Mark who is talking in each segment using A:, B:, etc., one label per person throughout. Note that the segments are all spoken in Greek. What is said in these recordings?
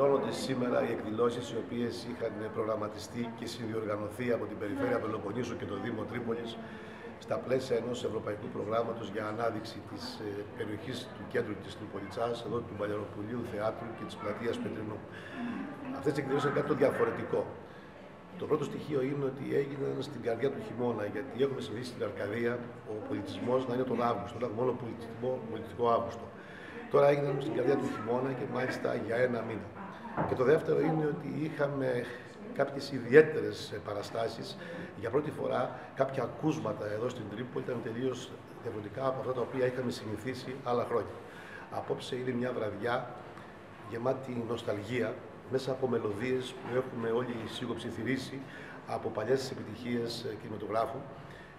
A: Ολοκληρώνονται σήμερα οι εκδηλώσεις οι οποίες είχαν προγραμματιστεί και συνδιοργανωθεί από την Περιφέρεια Πελοποννήσου και το Δήμο Τρίπολης στα πλαίσια ενός ευρωπαϊκού προγράμματος για ανάδειξη της ε, περιοχής του κέντρου της Τρυπολιτσάς, εδώ του Παλιαροπουλίου Θεάτρου και της πλατείας Πετρινού. Αυτές οι εκδηλώσεις είναι κάτι το διαφορετικό. Το πρώτο στοιχείο είναι ότι έγιναν στην καρδιά του χειμώνα, γιατί έχουμε συνηθίσει στην Αρκαδία ο πολιτισμός να είναι τον Αύγουστο, δηλαδή μόνο πολιτισμό, πολιτικό Αύγουστο. Τώρα έγιναν στην καρδιά του χειμώνα και μάλιστα για ένα μήνα. Και το δεύτερο είναι ότι είχαμε κάποιες ιδιαίτερες παραστάσεις. Για πρώτη φορά κάποια ακούσματα εδώ στην Τρίπολη ήταν τελείως διαφορετικά από αυτά τα οποία είχαμε συνηθίσει άλλα χρόνια. Απόψε είναι μια βραδιά γεμάτη νοσταλγία μέσα από μελωδίες που έχουμε όλοι σιγοψιθυρίσει από παλιές επιτυχίες κινηματογράφου.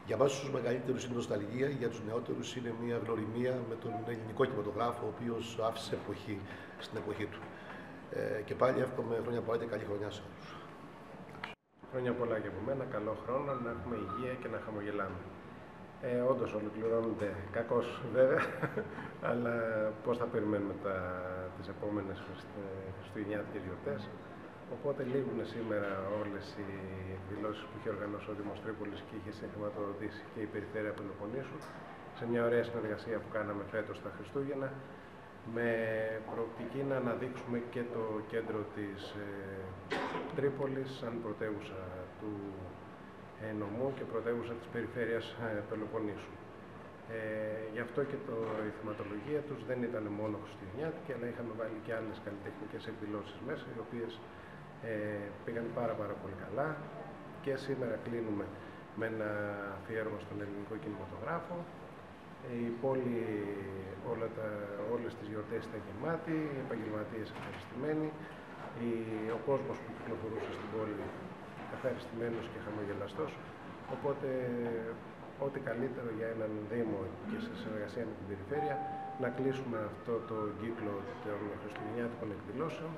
A: Για εμά τους μεγαλύτερους είναι νοσταλγία, για τους νεότερους είναι μια γνωριμία με τον ελληνικό κινηματογράφο, ο οποίος άφησε εποχή στην εποχή του. Ε, και πάλι εύχομαι χρόνια πολλά και καλή χρονιά σε όλους.
B: Χρόνια πολλά και από μένα, καλό χρόνο, να έχουμε υγεία και να χαμογελάμε. Ε, Όντως ολοκληρώνονται κακώς βέβαια, αλλά πώς θα περιμένουμε τα, τις επόμενες χριστουγεννιάτικες γιορτές. Οπότε λήγουν σήμερα όλες οι εκδηλώσει που είχε οργανώσει ο Δήμος Τρίπολης και είχε συγχρηματοδοτήσει και η Περιφέρεια Πελοποννήσου σε μια ωραία συνεργασία που κάναμε φέτος τα Χριστούγεννα με προοπτική να αναδείξουμε και το κέντρο της ε, Τρίπολης σαν πρωτεύουσα του ε, νομού και πρωτεύουσα της περιφέρειας ε, Πελοποννήσου. Ε, γι' αυτό και το, η θεματολογία τους δεν ήταν μόνο χριστουγεννιάτικη, αλλά είχαμε βάλει και άλλες καλλιτεχνικές εκδηλώσεις μέσα, οι οποίες ε, πήγαν πάρα πάρα πολύ καλά. Και σήμερα κλείνουμε με ένα αφιέρωμα στον ελληνικό κινηματογράφο. Η πόλη, όλα τα, όλες τις γιορτές ήταν γεμάτη, οι επαγγελματίες ευχαριστημένοι, ο κόσμος που κυκλοφορούσε στην πόλη ευχαριστημένος και χαμογελαστός. Οπότε ό,τι καλύτερο για έναν Δήμο και σε συνεργασία με την Περιφέρεια να κλείσουμε αυτό το κύκλο των Χριστουγεννιάτικων εκδηλώσεων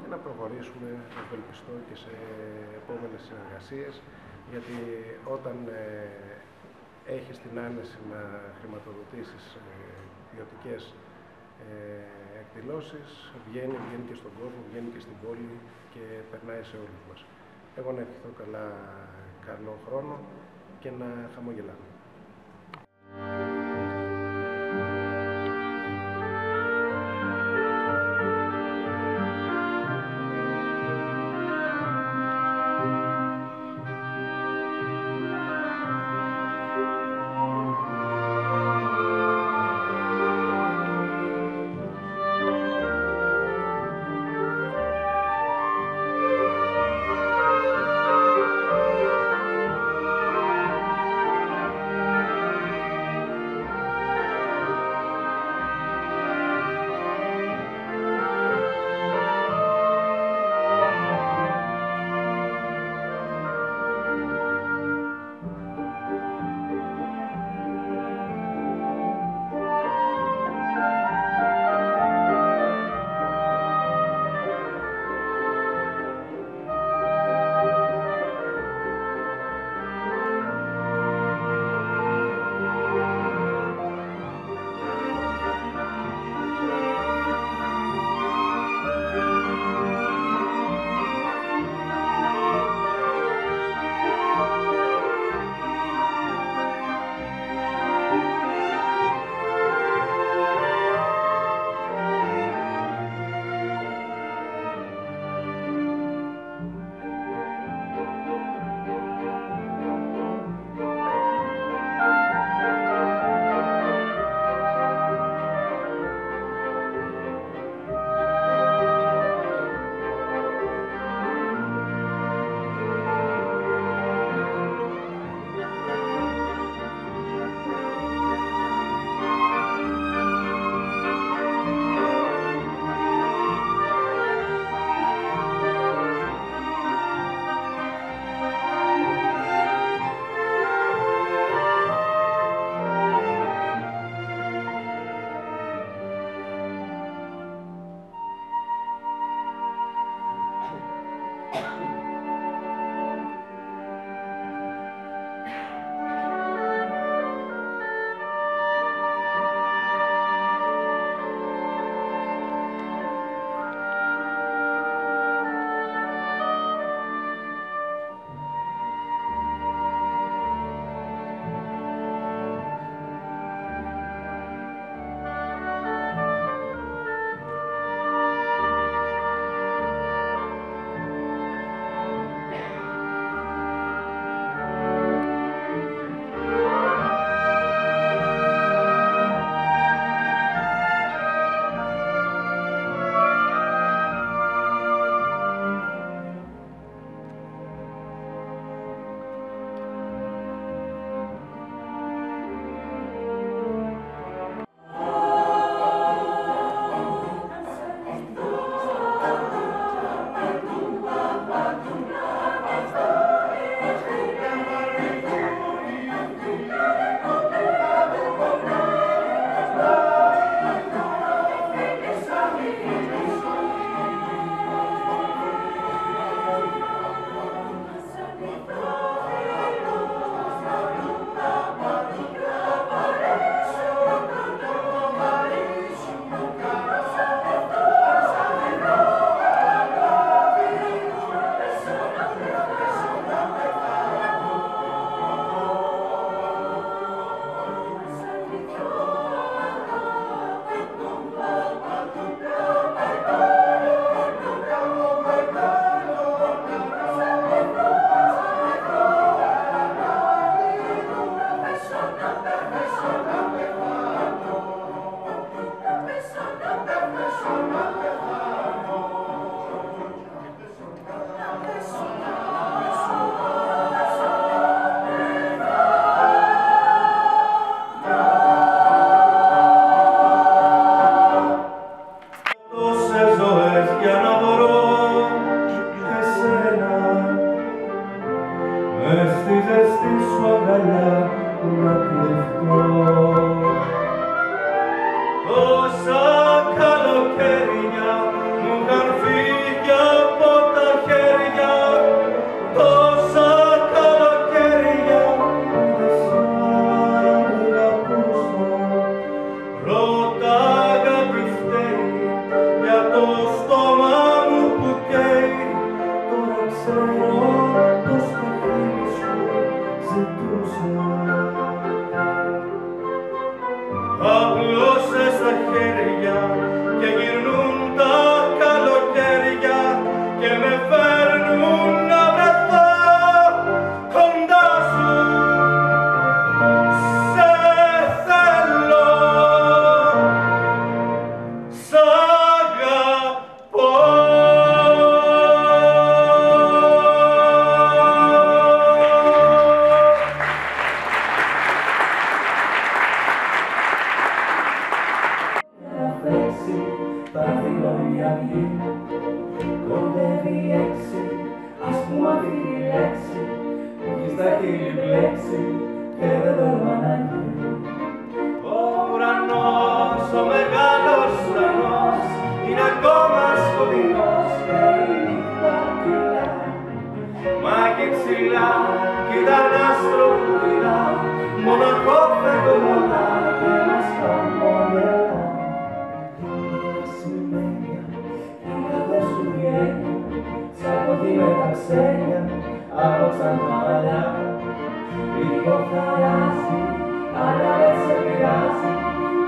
B: και να προχωρήσουμε, ευελπιστώ, και σε επόμενες συνεργασίες γιατί όταν ε, έχεις την άνεση να χρηματοδοτήσεις ε, ποιοτικέ ε, εκδηλώσεις, βγαίνει, βγαίνει και στον κόσμο, βγαίνει και στην πόλη και περνάει σε όλους μας. Εγώ να ευχηθώ καλά, καλό χρόνο και να χαμογελάμε.
C: και στη σου αγκαλιά να κρυφτώ. Με τα ξένια από ξανά παλιά. Λίγο χαράζει, αλλά δεν σε πειράζει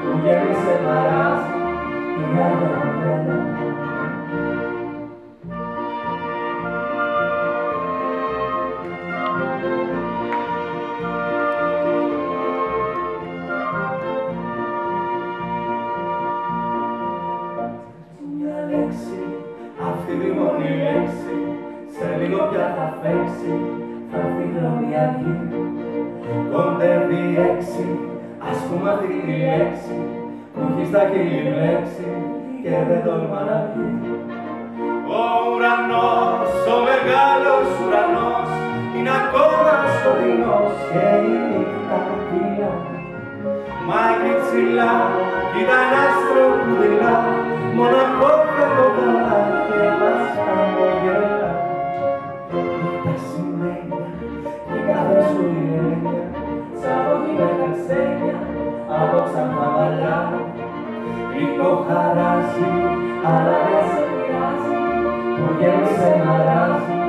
C: που ας πούμε αυτή τη λέξη που έχεις στα χείλη λέξη και δεν τολμά να πει Ο ουρανός, ο μεγάλος ουρανός είναι ακόμα σκοτεινός και η νύχτα κυλά Μα και ψηλά, κοίτα ένα άστρο που δειλά μοναχό Λίγο χαράζει, αλλά δεν σε πειράζει που γέμισε μαράζει